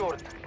черт!